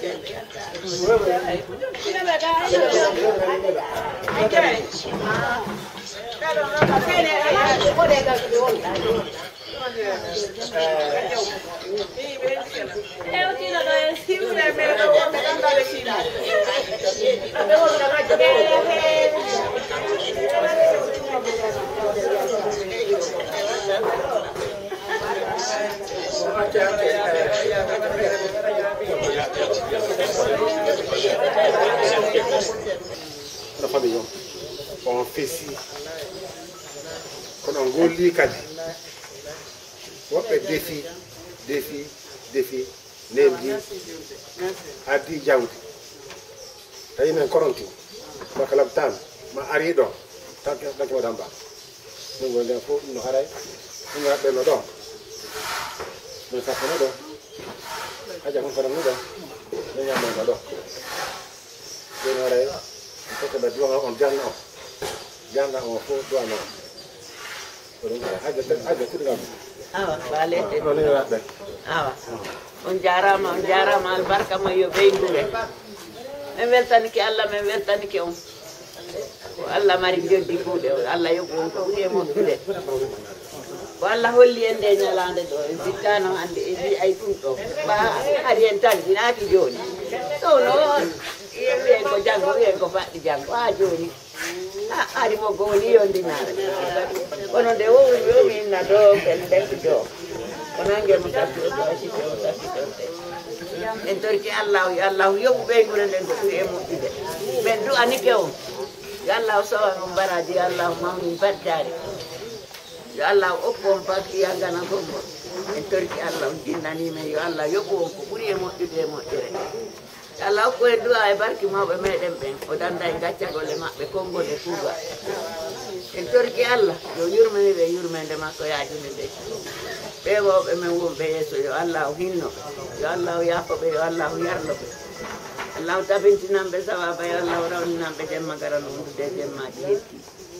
Eu ana fa ɓe yo on fesi kono on golli kadi woɓɓe defi defi defi neldi addi jawdi tawi men koronti ma kalab tan ma ari ɗo tanke waɗan ba ɗum gol nden fof ɗum no haray ɗum raɓɓeno ɗo min sappano ɗo haja kon faranno ɗo ɓe ñamanga ɗo joni waray foto ɓe duwaga on janna o janna o fof duwana o ko ɗum haja haja tuɗgam awa balete ɗon ni raɓɓen awa. On jarama on jarama albarka ma yo ɓeydure min weltanike allah min weltanike on ko allah mari joddi kuuɗe allah yoɓu on ko ɓuuri e moƴƴude ko allah holli en nde ñalande ɗo en sikkano hande e mbi ay ɗum ɗo ɓa ari en talginaki joni ɗo noon wiyen ko janggo wiyen ko faɗɗi janggo ha joni ari mo gowoni yondinare kono nde wowri yomi inna ɗo ken ndekki do ko nangue mo tatti o asite o tattitorde en torki allahu yo allahu yoɓu ɓeygure nden ko ɓuuri e moƴƴude ɓen du'anike on yo allahu sowa on mbaraji yo allahu mawni baddari yo allah oppo on fakkiya gana gombo en torki allah on jinnanimen yo allah yoɓu on ko ɓuuri e moƴƴude e moƴƴere. Yo allah hokku en duwa e barki mawɓe meɗen ɓen. O danda e gaccagolle maɓɓe konngode kuuga en torki allah. Yo yurminiɓe e yurmede makko yajude nde ɓewoɓe men wonɓe yeeso yo allah o hinno yo allah o yaafoɓe yo allah o yarloɓe allah o tabintinanɓe sawaba yo allah o rawninanɓe jemma garano hundude jemmaji hetti.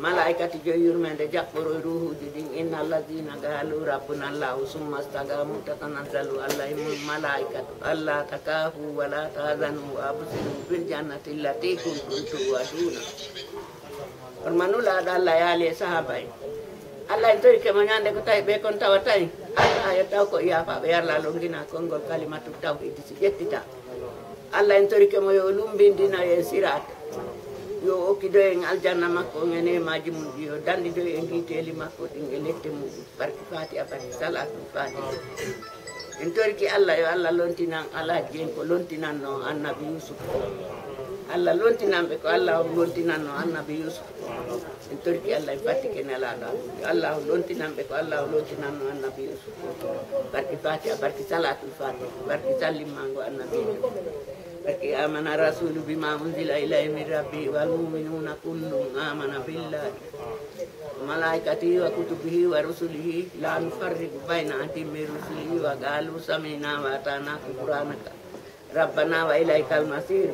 malaikati joyi yurmede e ruhuji ɗin inna alladina galu rabbuna llahu summa stagamu tatanazzalu allah e mum malaikatu allah takafu wala tahzanu wa absiru bil jannati allati kuntum tuwaduna on manulaɗo allah yaali e sahaba allah en torike mo ñande ko tawi ɓe kon tawa tawi allah yo taw ko yaafaɓe yarla longina konngol kalimatu tawhidi si ƴettita allah en torike mo yo lumbindina e sirate yo okkido en aljanna makko on e nemaji mum ɗi yo dandido en guiteli makko ɗin e lette muɗum barki fati a barki salatu fati. En torki allah yo allah lontinan alaji en ko lontinanno annabi yusuf allah lontinanɓe ko allah lontinanno annabi yusuf en torki allah en battike nelaɗo yo allah lontinanɓe ko allah lontinanno annabi yusuf barki fati a barki salatul fati. Barki sallimmango annabi barki amana rasulu bima unzila ilayhi min rabbi walmuminuna kullum amana billahi وملائكته وكتبه ورسله لا نفرق بين أحد من رسله وقالوا سمعنا وأطعنا غفرانك ربنا وإليك المصير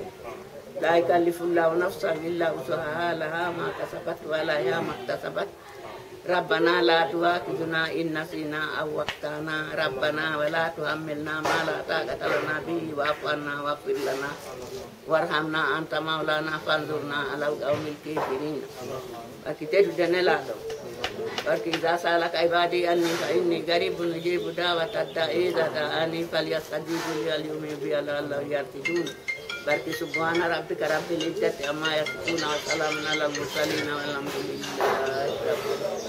لا يكلف الله نفسا إلا وسعها لها ما كسبت وعليها ما اكتسبت ربنا لا تؤاخذنا إن نسينا أو أخطأنا ربنا ولا تحملنا ما لا طاقة لنا به واعف عنا واغفر لنا وارحمنا أنت مولانا فانظرنا على القوم الكافرين وكتير جنلا وكي إذا سألك عبادي أني فإني قريب أجيب دعوة الداعي إذا دعاني فليستجيبوا لي اليوم بي الله يرتدون barki subhana rabbika rabbil izzati amma yasifuna wa salamun ala al mursalin walhamdulillahi rabbil alamin